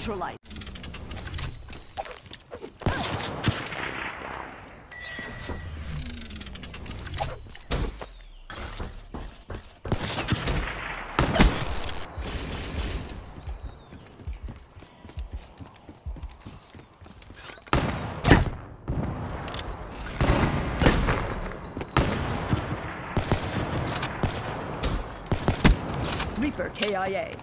neutralized. Reaper KIA.